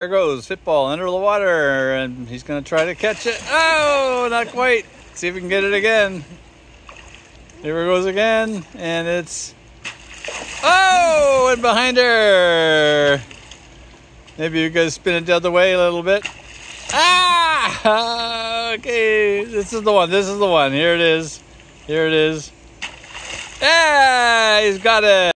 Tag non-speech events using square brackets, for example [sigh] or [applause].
There goes football under the water, and he's going to try to catch it. Oh, not quite. See if we can get it again. Here it goes again, and it's. Oh, and behind her. Maybe you guys spin it the other way a little bit. Ah! [laughs] Okay, this is the one. This is the one. Here it is. Here it is. Yeah, he's got it.